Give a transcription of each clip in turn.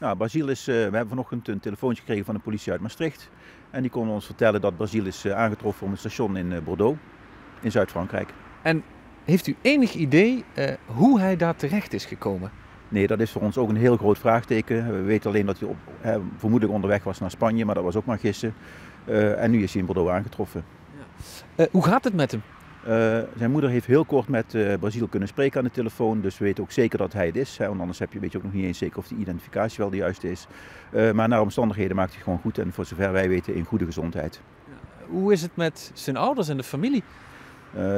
Nou, Basiel is, uh, we hebben vanochtend een telefoontje gekregen van de politie uit Maastricht. En die kon ons vertellen dat Basiel is uh, aangetroffen op een station in uh, Bordeaux, in Zuid-Frankrijk. En heeft u enig idee hoe hij daar terecht is gekomen? Nee, dat is voor ons ook een heel groot vraagteken. We weten alleen dat hij op, hè, vermoedelijk onderweg was naar Spanje, maar dat was ook maar gissen. en nu is hij in Bordeaux aangetroffen. Ja. hoe gaat het met hem? Uh, zijn moeder heeft heel kort met uh, Brazil kunnen spreken aan de telefoon, dus we weten ook zeker dat hij het is. Hè, want anders heb je, weet je ook nog niet eens zeker of de identificatie wel de juiste is. Uh, maar naar omstandigheden maakt hij gewoon goed en voor zover wij weten in goede gezondheid. Hoe is het met zijn ouders en de familie?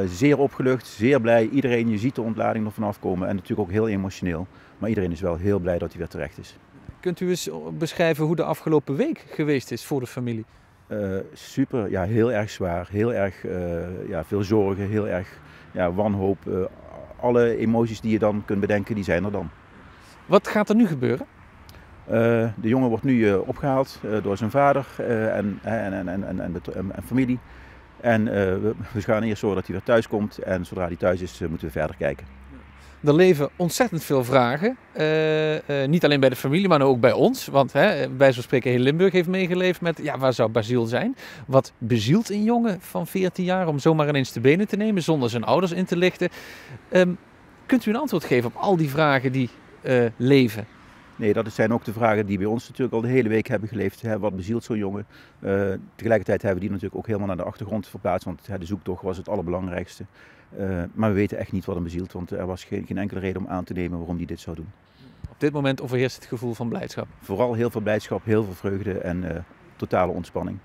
zeer opgelucht, zeer blij. Iedereen, je ziet de ontlading nog vanaf komen en natuurlijk ook heel emotioneel. Maar iedereen is wel heel blij dat hij weer terecht is. Kunt u eens beschrijven hoe de afgelopen week geweest is voor de familie? Uh, super, ja, heel erg zwaar, heel erg uh, ja, veel zorgen, heel erg ja, wanhoop. Uh, alle emoties die je dan kunt bedenken, die zijn er dan. Wat gaat er nu gebeuren? de jongen wordt nu opgehaald door zijn vader en, en, en, en, en, en, familie. En we, we gaan eerst zorgen dat hij weer thuis komt en zodra hij thuis is moeten we verder kijken. Er leven ontzettend veel vragen. Uh, uh, niet alleen bij de familie, maar ook bij ons. Want hè, bij zo'n spreken heel Limburg heeft meegeleefd met... ja, waar zou Basiel zijn? Wat bezielt een jongen van 14 jaar om zomaar ineens te benen te nemen... zonder zijn ouders in te lichten? Um, kunt u een antwoord geven op al die vragen die uh, leven? Nee, dat zijn ook de vragen die bij ons natuurlijk al de hele week hebben geleefd. Hè, wat bezielt zo'n jongen? Uh, tegelijkertijd hebben we die natuurlijk ook helemaal naar de achtergrond verplaatst, want hè, de zoektocht was het allerbelangrijkste. Uh, maar we weten echt niet wat hem bezielt, want er was geen, geen enkele reden om aan te nemen waarom hij dit zou doen. Op dit moment overheerst het gevoel van blijdschap? Vooral heel veel blijdschap, heel veel vreugde en uh, totale ontspanning.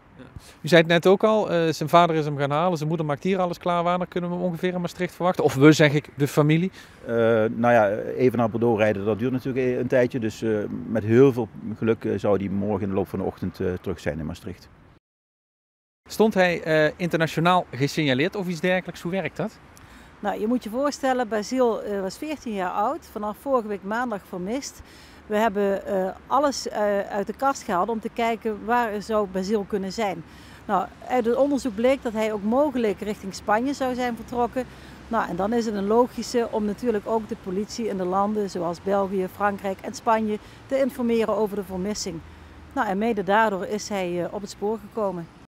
U zei het net ook al, uh, zijn vader is hem gaan halen, zijn moeder maakt hier alles klaar. Wanneer kunnen we hem ongeveer in Maastricht verwachten? Of we, zeg ik, de familie? Uh, nou ja, even naar Bordeaux rijden, dat duurt natuurlijk een tijdje. Dus uh, met heel veel geluk zou hij morgen in de loop van de ochtend terug zijn in Maastricht. Stond hij internationaal gesignaleerd of iets dergelijks? Hoe werkt dat? Nou, je moet je voorstellen, Basiel was 14 jaar oud, vanaf vorige week maandag vermist. We hebben uh, alles uh, uit de kast gehaald om te kijken waar zou Basiel kunnen zijn. Nou, uit het onderzoek bleek dat hij ook mogelijk richting Spanje zou zijn vertrokken. Nou, en dan is het een logische om natuurlijk ook de politie in de landen zoals België, Frankrijk en Spanje te informeren over de vermissing. Nou, en mede daardoor is hij uh, op het spoor gekomen.